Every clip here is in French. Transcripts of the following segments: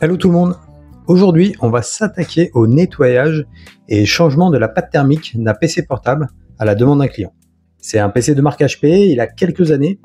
Hello tout le monde Aujourd'hui, on va s'attaquer au nettoyage et changement de la pâte thermique d'un PC portable à la demande d'un client. C'est un PC de marque HP, il a quelques années,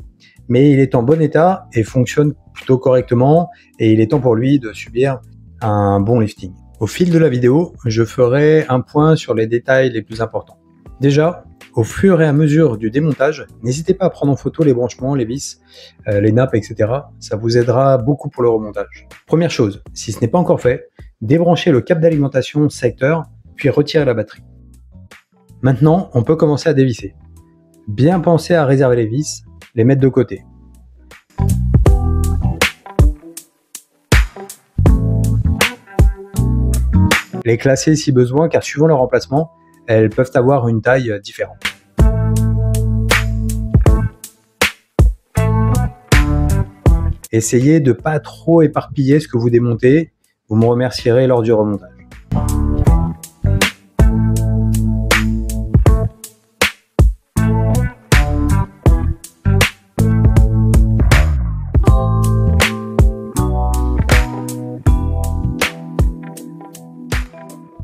mais il est en bon état et fonctionne plutôt correctement et il est temps pour lui de subir un bon lifting. Au fil de la vidéo, je ferai un point sur les détails les plus importants. Déjà, au fur et à mesure du démontage, n'hésitez pas à prendre en photo les branchements, les vis, euh, les nappes, etc. Ça vous aidera beaucoup pour le remontage. Première chose, si ce n'est pas encore fait, débranchez le câble d'alimentation secteur, puis retirez la batterie. Maintenant, on peut commencer à dévisser. Bien penser à réserver les vis, les mettre de côté. Les classer si besoin, car suivant leur emplacement, elles peuvent avoir une taille différente. Essayez de pas trop éparpiller ce que vous démontez. Vous me remercierez lors du remontage.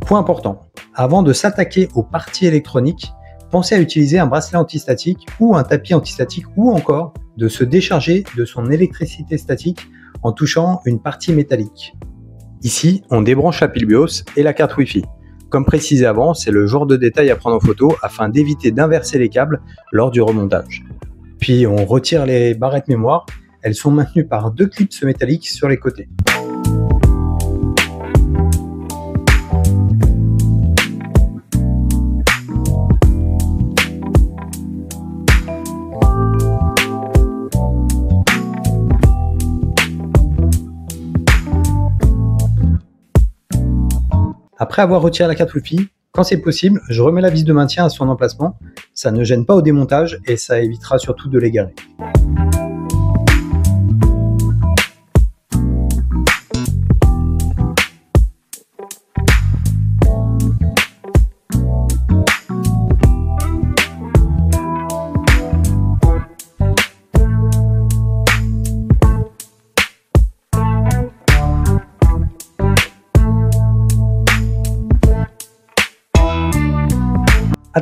Point important, avant de s'attaquer aux parties électroniques, pensez à utiliser un bracelet antistatique ou un tapis antistatique ou encore de se décharger de son électricité statique en touchant une partie métallique. Ici, on débranche la pile BIOS et la carte Wi-Fi. Comme précisé avant, c'est le genre de détail à prendre en photo afin d'éviter d'inverser les câbles lors du remontage. Puis on retire les barrettes mémoire, elles sont maintenues par deux clips métalliques sur les côtés. Après avoir retiré la carte Wi-Fi, quand c'est possible, je remets la vis de maintien à son emplacement. Ça ne gêne pas au démontage et ça évitera surtout de l'égarer.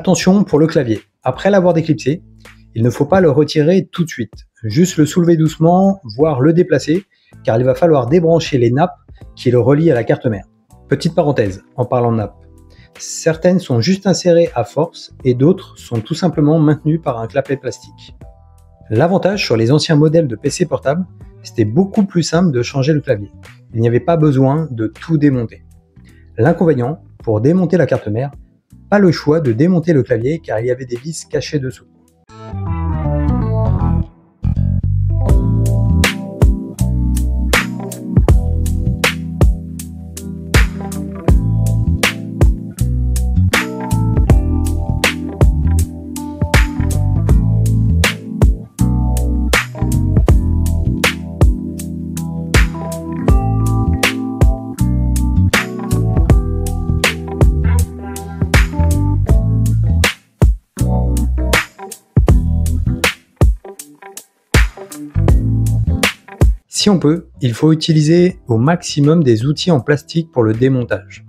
Attention pour le clavier. Après l'avoir déclipsé, il ne faut pas le retirer tout de suite. Juste le soulever doucement, voire le déplacer, car il va falloir débrancher les nappes qui le relient à la carte mère. Petite parenthèse, en parlant de nappes. Certaines sont juste insérées à force et d'autres sont tout simplement maintenues par un clapet plastique. L'avantage sur les anciens modèles de PC portables, c'était beaucoup plus simple de changer le clavier. Il n'y avait pas besoin de tout démonter. L'inconvénient, pour démonter la carte mère, pas le choix de démonter le clavier car il y avait des vis cachées dessous. Si on peut, il faut utiliser au maximum des outils en plastique pour le démontage.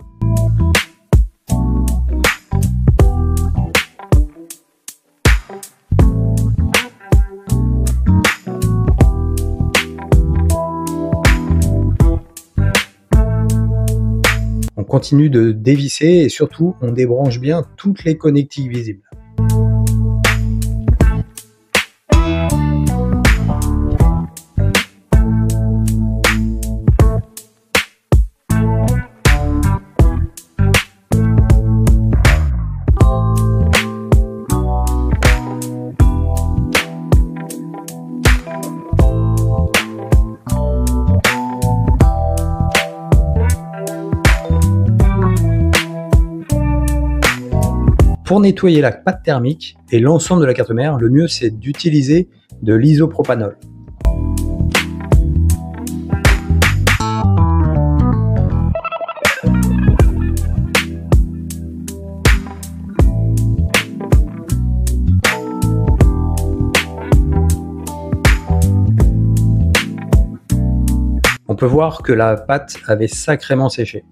On continue de dévisser et surtout on débranche bien toutes les connectiques visibles. Pour nettoyer la pâte thermique et l'ensemble de la carte mère, le mieux c'est d'utiliser de l'isopropanol. peut voir que la pâte avait sacrément séché.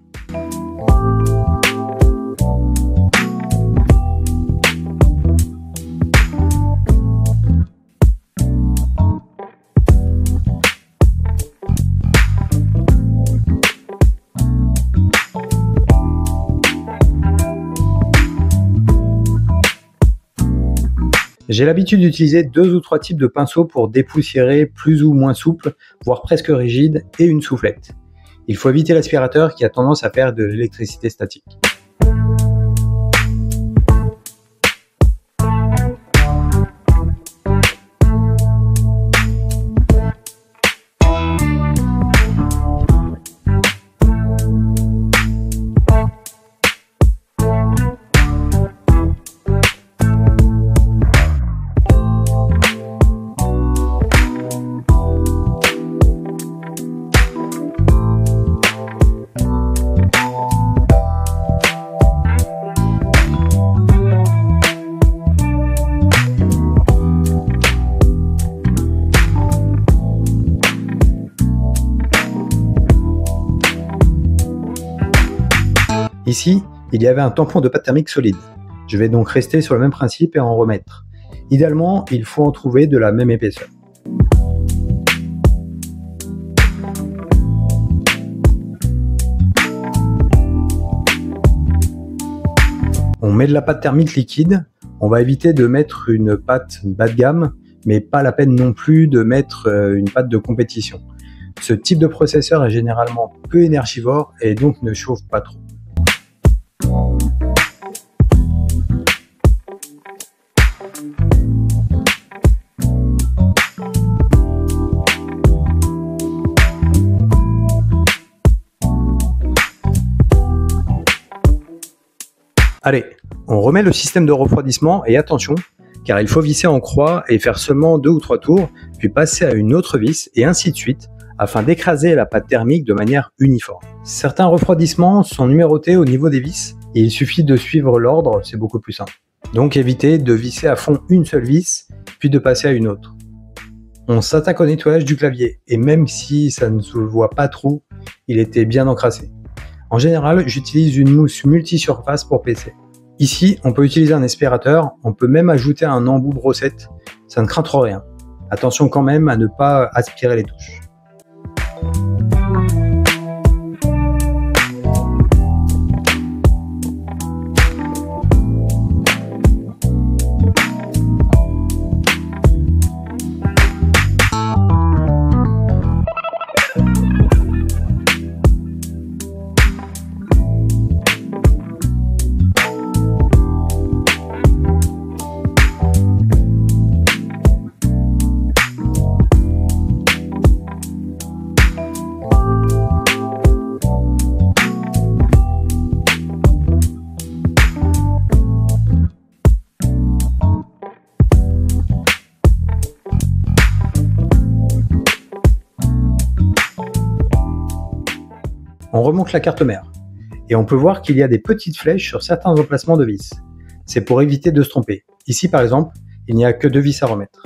J'ai l'habitude d'utiliser deux ou trois types de pinceaux pour dépoussiérer plus ou moins souple, voire presque rigide, et une soufflette. Il faut éviter l'aspirateur qui a tendance à faire de l'électricité statique. Ici, il y avait un tampon de pâte thermique solide. Je vais donc rester sur le même principe et en remettre. Idéalement, il faut en trouver de la même épaisseur. On met de la pâte thermique liquide. On va éviter de mettre une pâte bas de gamme, mais pas la peine non plus de mettre euh, une pâte de compétition. Ce type de processeur est généralement peu énergivore et donc ne chauffe pas trop. Allez, on remet le système de refroidissement et attention, car il faut visser en croix et faire seulement deux ou trois tours, puis passer à une autre vis et ainsi de suite, afin d'écraser la pâte thermique de manière uniforme. Certains refroidissements sont numérotés au niveau des vis et il suffit de suivre l'ordre, c'est beaucoup plus simple. Donc évitez de visser à fond une seule vis, puis de passer à une autre. On s'attaque au nettoyage du clavier et même si ça ne se voit pas trop, il était bien encrassé. En général, j'utilise une mousse multi-surface pour PC. Ici, on peut utiliser un aspirateur, on peut même ajouter un embout brossette, ça ne craint trop rien. Attention quand même à ne pas aspirer les touches. Remonte la carte mère et on peut voir qu'il y a des petites flèches sur certains emplacements de vis. C'est pour éviter de se tromper. Ici par exemple, il n'y a que deux vis à remettre.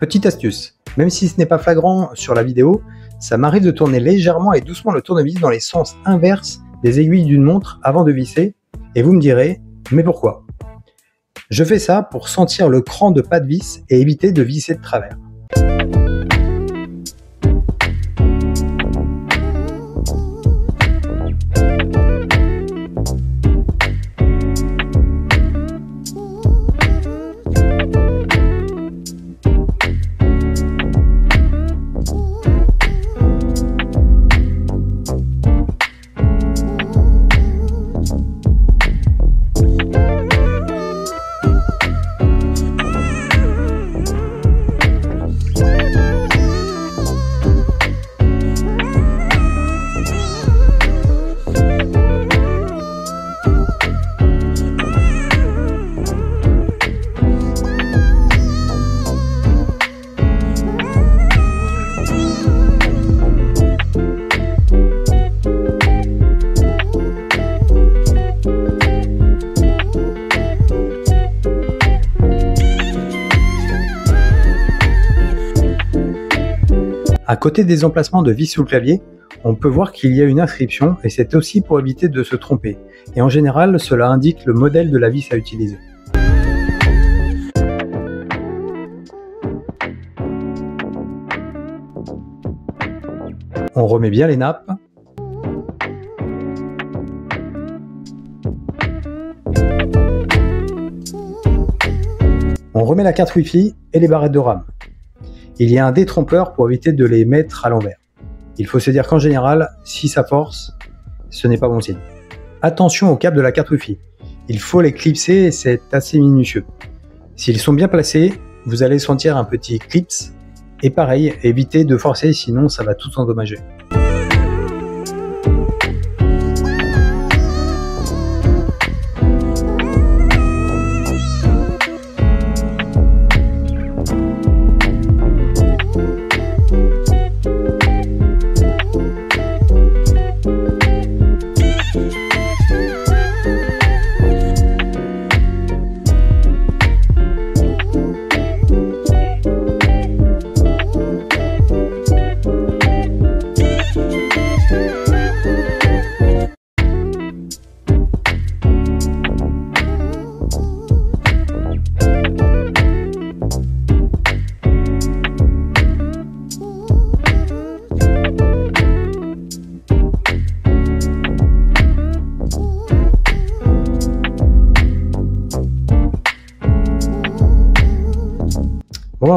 Petite astuce, même si ce n'est pas flagrant sur la vidéo, ça m'arrive de tourner légèrement et doucement le tournevis dans les sens inverses des aiguilles d'une montre avant de visser, et vous me direz, mais pourquoi? Je fais ça pour sentir le cran de pas de vis et éviter de visser de travers. À côté des emplacements de vis sous le clavier, on peut voir qu'il y a une inscription et c'est aussi pour éviter de se tromper. Et en général, cela indique le modèle de la vis à utiliser. On remet bien les nappes. On remet la carte Wi-Fi et les barrettes de RAM. Il y a un détrompeur pour éviter de les mettre à l'envers. Il faut se dire qu'en général, si ça force, ce n'est pas bon signe. Attention au câble de la carte Wi-Fi. Il faut les clipser et c'est assez minutieux. S'ils sont bien placés, vous allez sentir un petit clips. Et pareil, évitez de forcer sinon ça va tout endommager.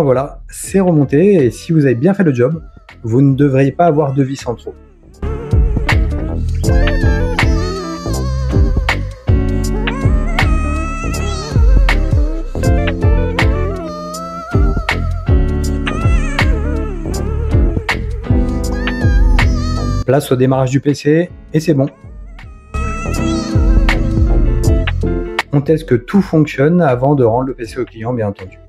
Voilà, c'est remonté et si vous avez bien fait le job, vous ne devriez pas avoir de vis en trop. Place au démarrage du PC et c'est bon. On teste que tout fonctionne avant de rendre le PC au client bien entendu.